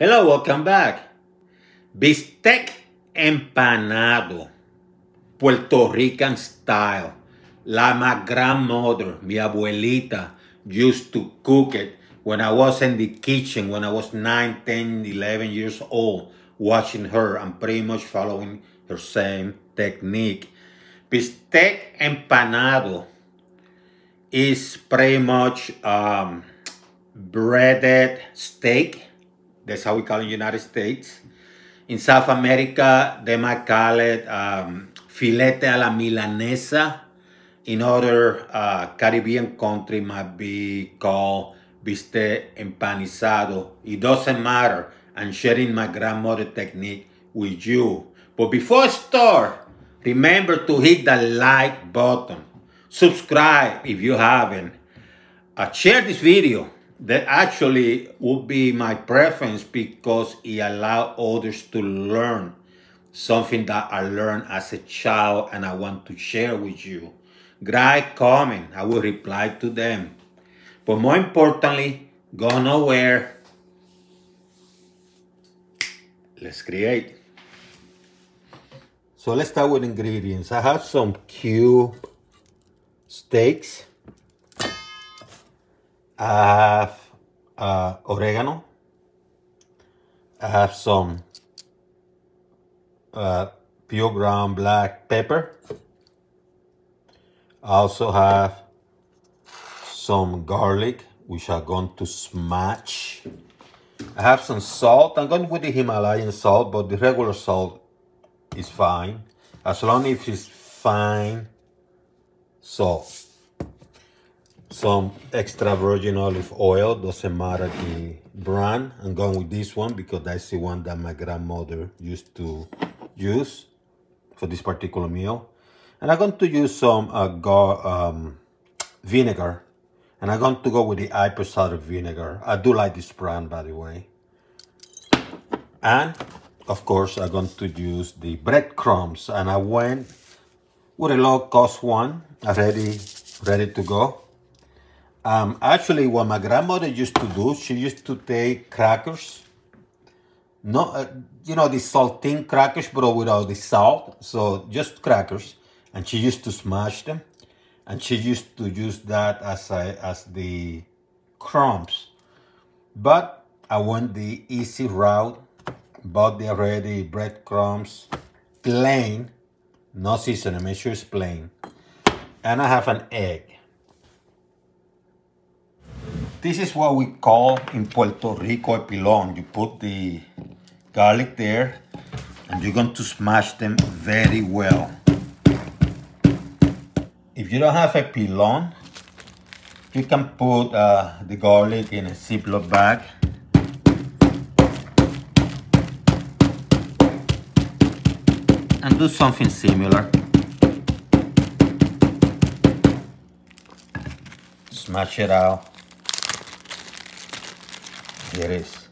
Hello, welcome back. Bistec empanado, Puerto Rican style. La my grandmother, mi abuelita, used to cook it when I was in the kitchen, when I was 9, 10, 11 years old, watching her and pretty much following her same technique. Bistec empanado is pretty much um, breaded steak that's how we call it in the United States. In South America, they might call it um, filete a la milanesa. In other uh, Caribbean country might be called bistec empanizado. It doesn't matter. I'm sharing my grandmother technique with you. But before I start, remember to hit the like button. Subscribe if you haven't. Uh, share this video that actually would be my preference because it allows others to learn something that I learned as a child and I want to share with you. Write comment, I will reply to them. But more importantly, go nowhere. Let's create. So let's start with ingredients. I have some cube steaks. I have uh, oregano. I have some uh, pure ground black pepper. I also have some garlic, which I'm going to smash. I have some salt. I'm going with the Himalayan salt, but the regular salt is fine. As long as it's fine salt some extra virgin olive oil doesn't matter the brand. I'm going with this one because that's the one that my grandmother used to use for this particular meal. And i'm going to use some uh, go, um, vinegar. And i'm going to go with the cider vinegar. I do like this brand by the way. And of course i'm going to use the breadcrumbs. And i went with a low cost one already ready to go um, actually, what my grandmother used to do, she used to take crackers, no, uh, you know, the saltine crackers, but without the salt. So just crackers, and she used to smash them, and she used to use that as a, as the crumbs. But I went the easy route, bought the already breadcrumbs, plain, no seasoning. Make sure it's plain, and I have an egg. This is what we call in Puerto Rico a pilon. You put the garlic there and you're going to smash them very well. If you don't have a pilon, you can put uh, the garlic in a Ziploc bag and do something similar. Smash it out. It is.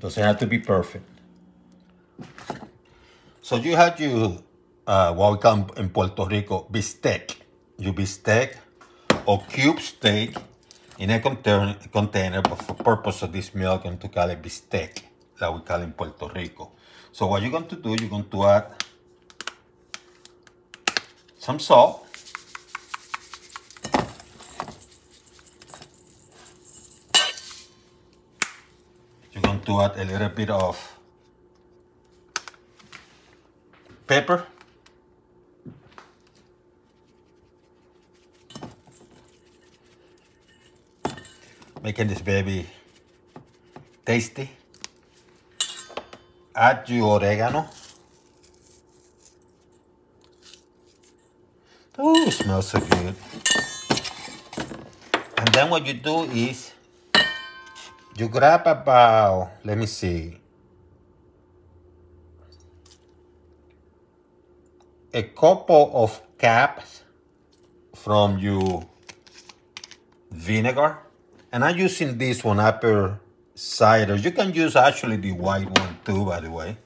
Doesn't have to be perfect. So you have your, uh, what we call in Puerto Rico, bistec. You bistec or cube steak in a container, container but for purpose of this meal, I'm going to call it bistec, that we call in Puerto Rico. So what you're going to do, you're going to add some salt, to add a little bit of pepper. Making this baby tasty. Add your oregano. Oh, smells so good. And then what you do is you grab about, let me see, a couple of caps from your vinegar. And I'm using this one, apple cider. You can use actually the white one too, by the way.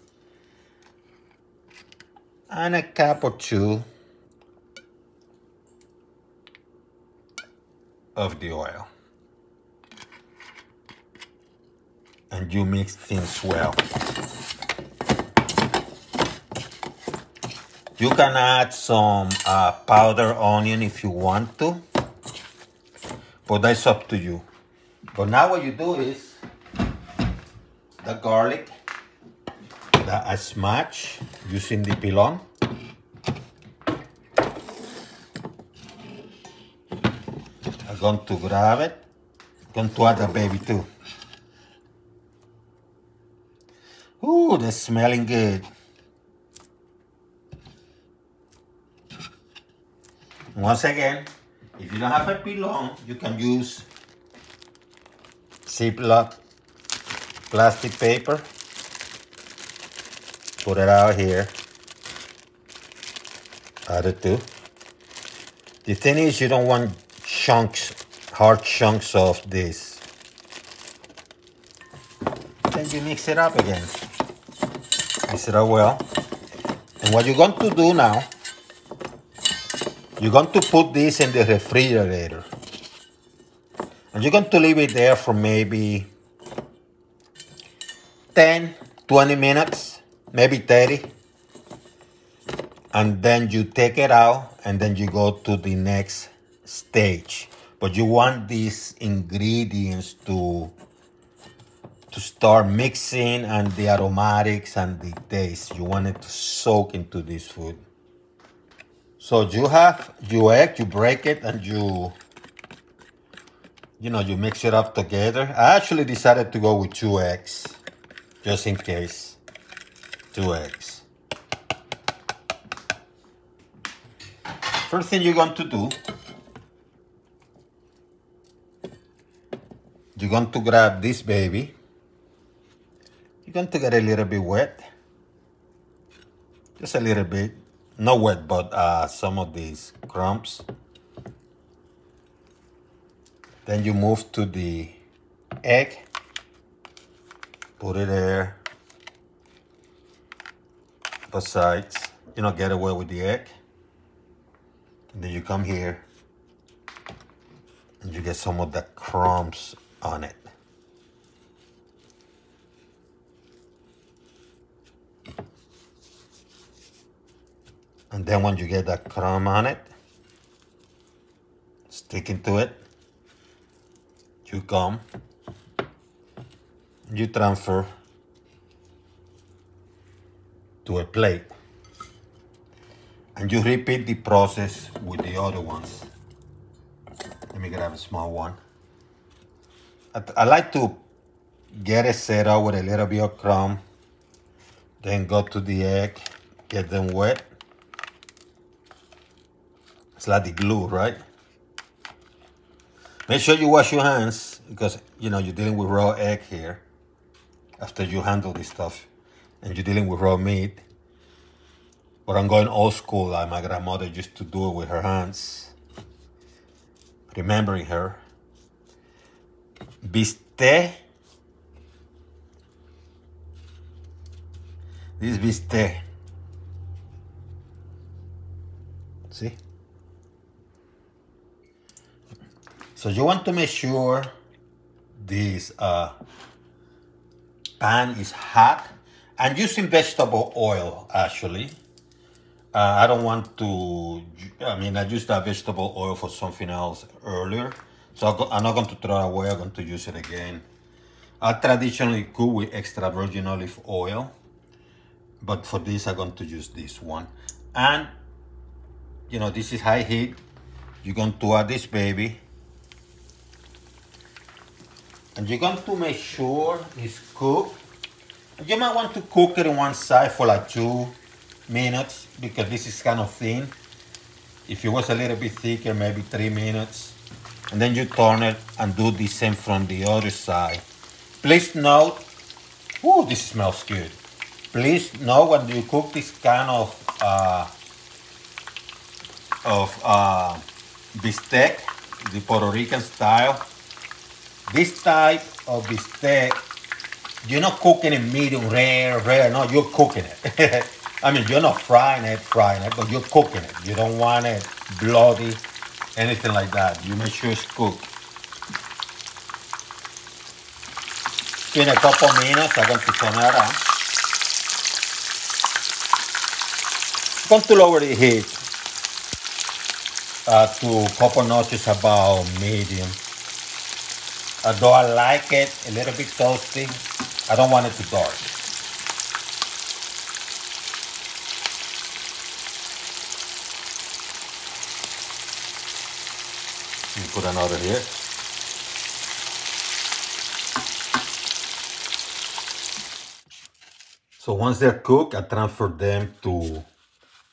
And a cap or two of the oil. And you mix things well. You can add some uh, powder onion if you want to, but that's up to you. But now what you do is the garlic that I smash using the pilon. I'm going to grab it. I'm going to add the baby too. Ooh, that's smelling good. Once again, if you don't have a pilon, you can use Ziploc plastic paper. Put it out here. Add it too. The thing is you don't want chunks, hard chunks of this. Then you mix it up again. Mix it up well. And what you're going to do now, you're going to put this in the refrigerator. And you're going to leave it there for maybe 10, 20 minutes, maybe 30. And then you take it out and then you go to the next stage. But you want these ingredients to to start mixing and the aromatics and the taste. You want it to soak into this food. So you have your egg, you break it and you you know, you mix it up together. I actually decided to go with two eggs, just in case. Two eggs. First thing you're going to do, you're going to grab this baby. You're going to get a little bit wet. Just a little bit. Not wet, but uh, some of these crumbs. Then you move to the egg, put it there, both sides, you know, get away with the egg. And then you come here and you get some of the crumbs on it. And then when you get that crumb on it, stick into it, you come, you transfer to a plate and you repeat the process with the other ones. Let me grab a small one. I, I like to get it set up with a little bit of crumb, then go to the egg, get them wet. It's like the glue, right? Make sure you wash your hands because, you know, you're dealing with raw egg here after you handle this stuff and you're dealing with raw meat. But I'm going old school like my grandmother used to do it with her hands. Remembering her. Biste. This biste. See? So you want to make sure this uh, pan is hot and using vegetable oil actually. Uh, I don't want to, I mean, I used that vegetable oil for something else earlier. So I'm not going to throw it away, I'm going to use it again. I traditionally cook with extra virgin olive oil, but for this I'm going to use this one. And, you know, this is high heat. You're going to add this baby and you're going to make sure it's cooked. You might want to cook it on one side for like two minutes because this is kind of thin. If it was a little bit thicker, maybe three minutes. And then you turn it and do the same from the other side. Please note, oh, this smells good. Please note when you cook this kind of uh, of uh, bistec, the Puerto Rican style, this type of bistec, you're not cooking it medium rare, rare. No, you're cooking it. I mean, you're not frying it, frying it, but you're cooking it. You don't want it bloody, anything like that. You make sure it's cooked. In a couple minutes, I'm going to turn it around. I'm going to lower the heat uh, to couple notches about medium. Although I like it a little bit toasty, I don't want it to dark. Put another here. So once they're cooked, I transfer them to,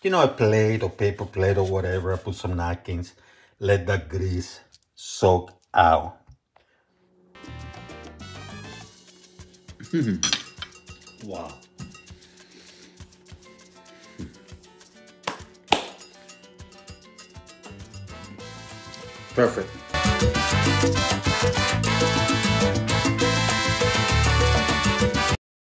you know, a plate or paper plate or whatever. I put some napkins, let that grease soak out. Hmm. wow. Hmm. Perfect.